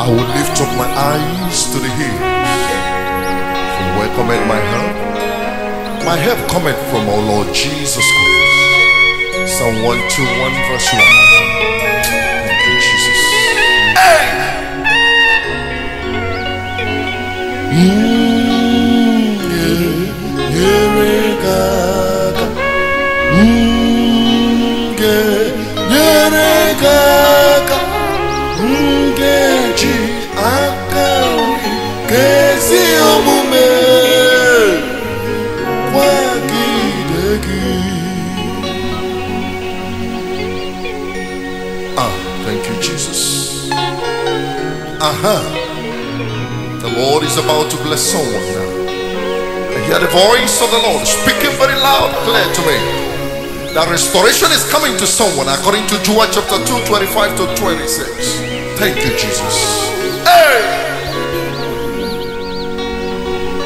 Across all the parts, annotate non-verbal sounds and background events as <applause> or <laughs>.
I will lift up my eyes to the hills. From where cometh my help? My help cometh from our Lord Jesus Christ. Psalm 121 verse 1. Thank you, Jesus. Hey! nyere ezi omume kwagide gị Ah, thank you, Jesus. Aha. The Lord is about to bless someone now. I hear the voice of the Lord speaking very loud, clear to me. That restoration is coming to someone according to Joel chapter 2, 25 to 26. Thank you, Jesus. Hey!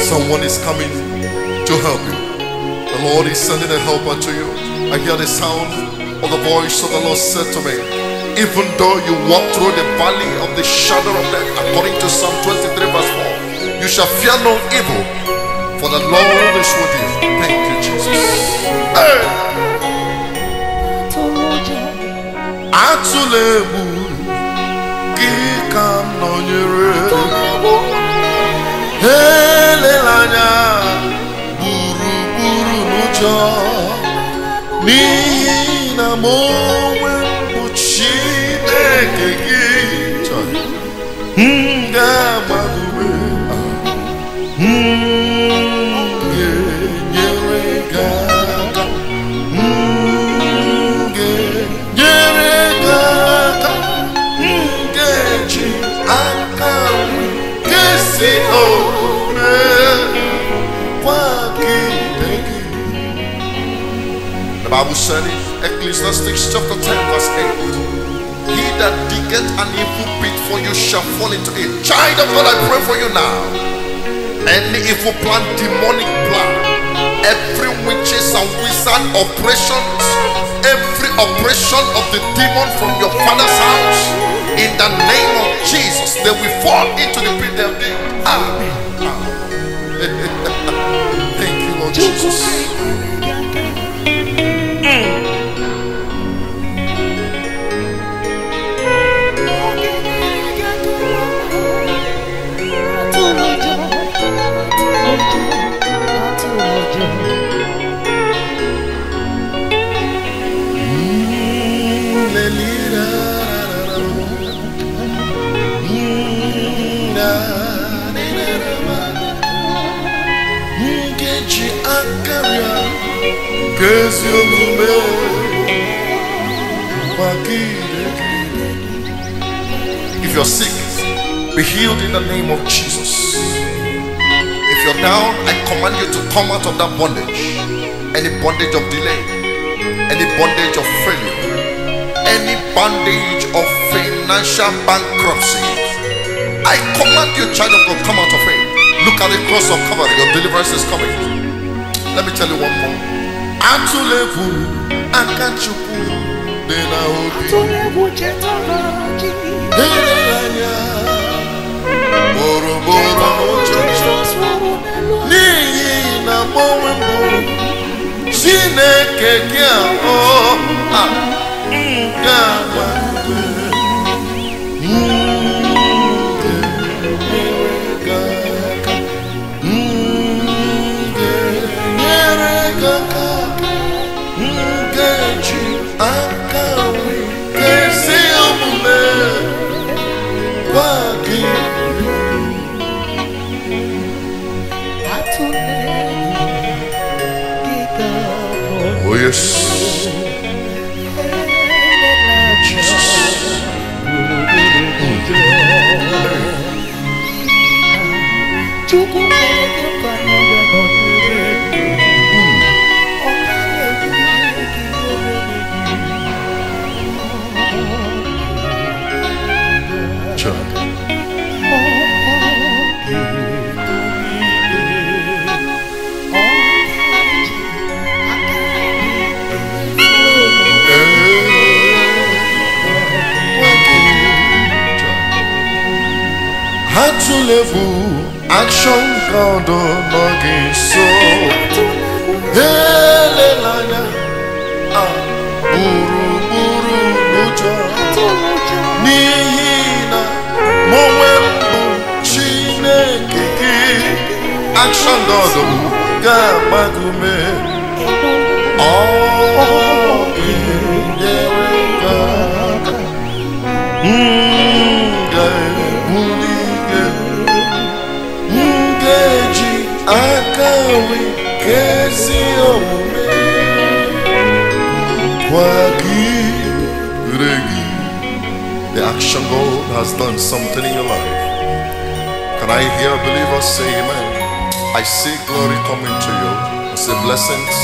Someone is coming to help you. The Lord is sending a helper to you. I hear the sound of the voice of the Lord said to me, Even though you walk through the valley of the shadow of death, according to Psalm 23, verse 4, you shall fear no evil, for the Lord is with you. Thank you, Jesus. Hey! nọnyere n'ihi na Bible said in Ecclesiastes chapter 10, verse 8. He that diggeth an evil pit for you shall fall into it. Child of God, I pray for you now. Any evil plan, demonic plan, every witches and wizard operations, every operation of the demon from your father's house, in the name of Jesus, they will fall into the pit they have. Ah. Ah. <laughs> Thank you, Lord Jesus. If you're sick, be healed in the name of Jesus. If you're down, I command you to come out of that bondage. Any bondage of delay, any bondage of failure, any bondage of financial bankruptcy. I command you, child of God, come out of it. Look at the cross of Calvary. Your deliverance is coming. Let me tell you one more. Atụla egwu aka chukwu dị na obi. Elela anya gburugburu n'ụjọ n'ihi na mụ onwe m bụ Chineke chineke gị ahụ a ga-agba nyere Atụlefu akshọn God nọ gị nso elela anya a gburugburu n'ụjọ n'ihi na mụ onwe m bụ chineke gị akshọn God m ga-agbagume ọ Gị. The action God has done something in your life. Can I hear believers say amen? I see glory coming to you. I see blessings.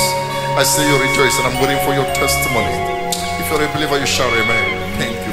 I see you rejoice and I'm waiting for your testimony. If you're a believer, you shout amen. Thank you,